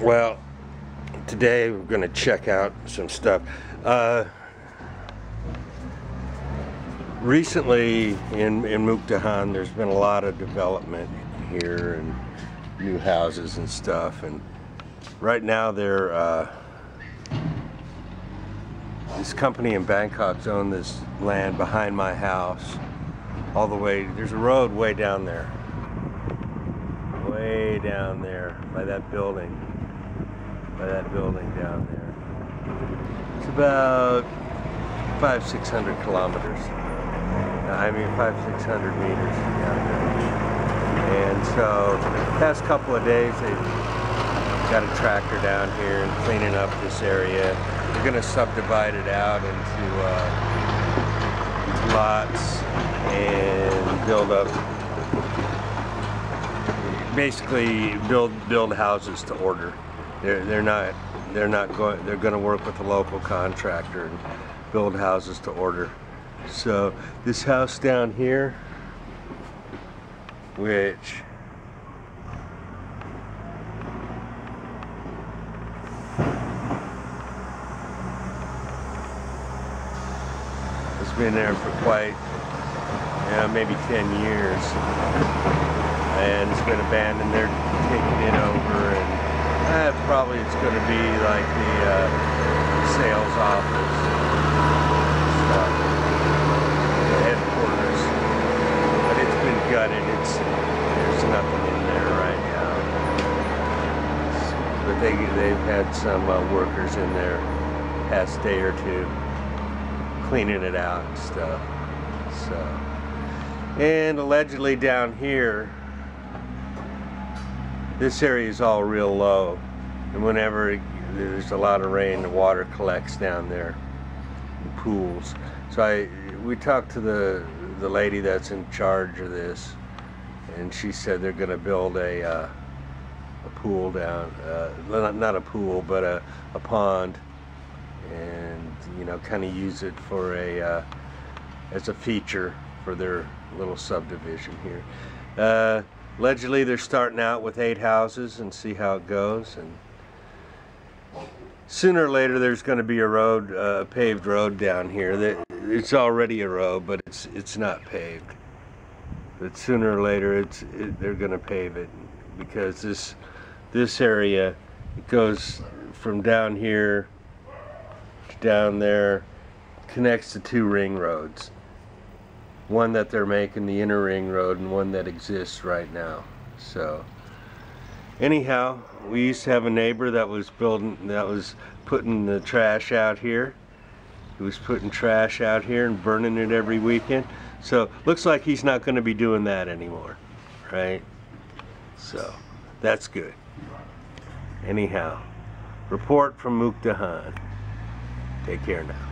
Well, today we're going to check out some stuff. Uh, recently in, in Mukdahan, there's been a lot of development here and new houses and stuff. And right now, they're uh, this company in Bangkok's owned this land behind my house, all the way. There's a road way down there, way down there by that building, by that building down there. It's about five, six hundred kilometers. I mean, five, six hundred meters down there. And so, the past couple of days, they've got a tractor down here and cleaning up this area. They're going to subdivide it out into uh, lots and build up, basically build build houses to order. They're they're not they're not going they're going to work with a local contractor and build houses to order. So this house down here which has been there for quite, you know, maybe 10 years. And it's been abandoned. They're taking it over eh, probably it's going to be like the uh, sales office stuff, the headquarters. But it's been gutted. It's there's nothing in there right now. But they they've had some uh, workers in there past day or two cleaning it out and stuff. So and allegedly down here this area is all real low and whenever there's a lot of rain the water collects down there in pools. So I we talked to the the lady that's in charge of this and she said they're going to build a uh, a pool down uh, not, not a pool but a, a pond and you know kind of use it for a uh, as a feature for their little subdivision here. Uh, allegedly they're starting out with eight houses and see how it goes and sooner or later there's going to be a road uh, a paved road down here that it's already a road but it's it's not paved. But sooner or later it's it, they're going to pave it because this this area it goes from down here to down there connects to two ring roads one that they're making the inner ring road and one that exists right now. So anyhow we used to have a neighbor that was building that was putting the trash out here. He was putting trash out here and burning it every weekend. So looks like he's not going to be doing that anymore right? So that's good. Anyhow report from Mukdahan take care now